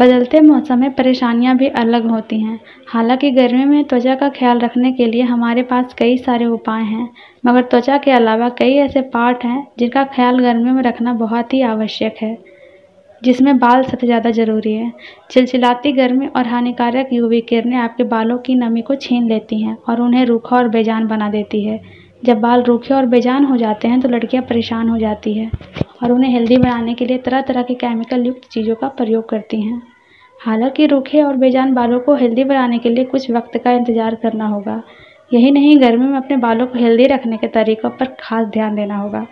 बदलते मौसम में परेशानियाँ भी अलग होती हैं। हालाँकि गर्मी में त्वचा का ख्याल रखने के लिए हमारे पास कई सारे उपाय हैं, मगर त्वचा के अलावा कई ऐसे पार्ट हैं जिनका ख्याल गर्मियों में रखना बहुत ही आवश्यक है, जिसमें बाल सबसे ज़्यादा ज़रूरी है। चिलचिलाती गर्मी और हानिकारक यूवी किरणें आपके बालों की नमी को छीन लेती हैं और उन्हें रूखा और बेजान बना देती है। जब बाल रूखे और बेजान हो जाते हैं तो लड़कियाँ परेशान हो जाती है। और उन्हें हेल्दी बनाने के लिए तरह तरह के केमिकल युक्त चीज़ों का प्रयोग करती हैं। हालाँकि रूखे और बेजान बालों को हेल्दी बनाने के लिए कुछ वक्त का इंतज़ार करना होगा। यही नहीं, गर्मी में अपने बालों को हेल्दी रखने के तरीक़ों पर खास ध्यान देना होगा।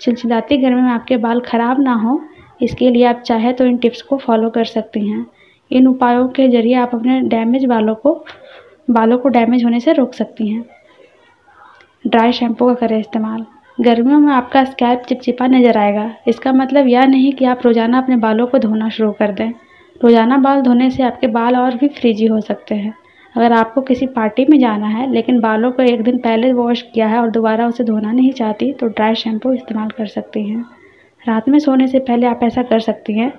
चिलचिलाती गर्मी में आपके बाल ख़राब ना हो, इसके लिए आप चाहे तो इन टिप्स को फॉलो कर सकती हैं। इन उपायों के ज़रिए आप अपने डैमेज बालों को बालों को डैमेज होने से रोक सकती हैं। ड्राई शैम्पू का करें इस्तेमाल। गर्मियों में आपका स्कैल्प चिपचिपा नज़र आएगा। इसका मतलब यह नहीं कि आप रोज़ाना अपने बालों को धोना शुरू कर दें। रोज़ाना बाल धोने से आपके बाल और भी फ्रीजी हो सकते हैं। अगर आपको किसी पार्टी में जाना है, लेकिन बालों को एक दिन पहले वॉश किया है और दोबारा उसे धोना नहीं चाहती तो ड्राई शैम्पू इस्तेमाल कर सकती हैं। रात में सोने से पहले आप ऐसा कर सकती हैं।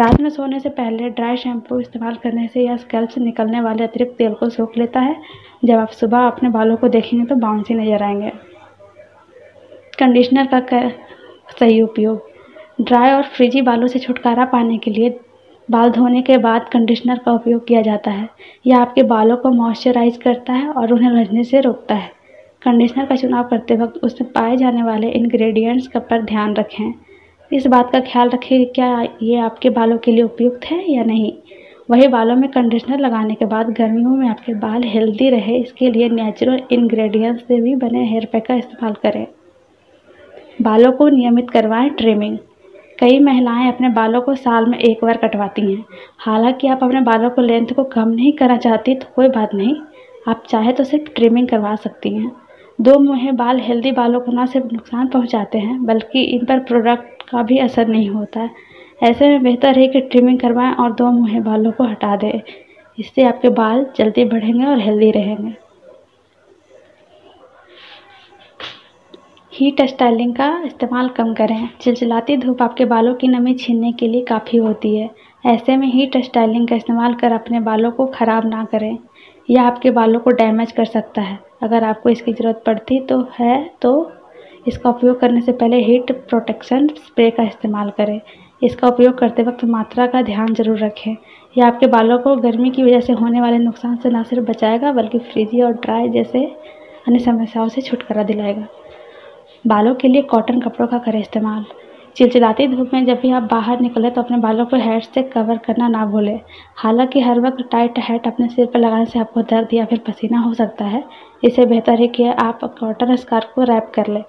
रात में सोने से पहले ड्राई शैम्पू इस्तेमाल करने से यह स्कैल्प से निकलने वाले अतिरिक्त तेल को सोख लेता है। जब आप सुबह अपने बालों को देखेंगे तो बाउंसी नज़र आएँगे। कंडीशनर का सही उपयोग। ड्राई और फ्रिजी बालों से छुटकारा पाने के लिए बाल धोने के बाद कंडीशनर का उपयोग किया जाता है। यह आपके बालों को मॉइस्चराइज करता है और उन्हें लजने से रोकता है। कंडीशनर का चुनाव करते वक्त उसमें पाए जाने वाले इंग्रेडिएंट्स का पर ध्यान रखें। इस बात का ख्याल रखें कि क्या ये आपके बालों के लिए उपयुक्त है या नहीं। वही बालों में कंडीशनर लगाने के बाद गर्मियों में आपके बाल हेल्दी रहे, इसके लिए नेचुरल इंग्रेडिएंट्स से भी बने हेयर पैक का इस्तेमाल करें। बालों को नियमित करवाएँ ट्रिमिंग कई महिलाएँ अपने बालों को साल में एक बार कटवाती हैं। हालाँकि आप अपने बालों को लेंथ को कम नहीं करना चाहती तो कोई बात नहीं। आप चाहे तो सिर्फ़ ट्रिमिंग करवा सकती हैं। दो मुहे बाल हेल्दी बालों को ना सिर्फ़ नुकसान पहुंचाते हैं, बल्कि इन पर प्रोडक्ट का भी असर नहीं होता है। ऐसे में बेहतर है कि ट्रिमिंग करवाएँ और दो मुहे बालों को हटा दें। इससे आपके बाल जल्दी बढ़ेंगे और हेल्दी रहेंगे। हीट स्टाइलिंग का इस्तेमाल कम करें। चिलचिलाती धूप आपके बालों की नमी छीनने के लिए काफ़ी होती है। ऐसे में हीट स्टाइलिंग का इस्तेमाल कर अपने बालों को ख़राब ना करें यह आपके बालों को डैमेज कर सकता है। अगर आपको इसकी ज़रूरत पड़ती तो है तो इसका उपयोग करने से पहले हीट प्रोटेक्शन स्प्रे का इस्तेमाल करें। इसका उपयोग करते वक्त मात्रा का ध्यान ज़रूर रखें। यह आपके बालों को गर्मी की वजह से होने वाले नुकसान से ना सिर्फ़ बचाएगा, बल्कि फ्रीजी और ड्राई जैसे अन्य समस्याओं से छुटकारा दिलाएगा। बालों के लिए कॉटन कपड़ों का करें इस्तेमाल। चिलचिलाती धूप में जब भी आप बाहर निकलें तो अपने बालों को हेड से कवर करना ना भूलें। हालाँकि हर वक्त टाइट हेड अपने सिर पर लगाने से आपको दर्द या फिर पसीना हो सकता है। इससे बेहतर है कि आप कॉटन स्कार्फ को रैप कर लें।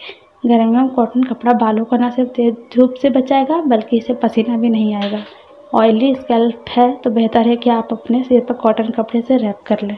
गर्मियों में कॉटन कपड़ा बालों को ना सिर्फ़ तेज धूप से बचाएगा, बल्कि इसे पसीना भी नहीं आएगा। ऑयली स्कैल्प है तो बेहतर है कि आप अपने सिर पर कॉटन कपड़े से रैप कर लें।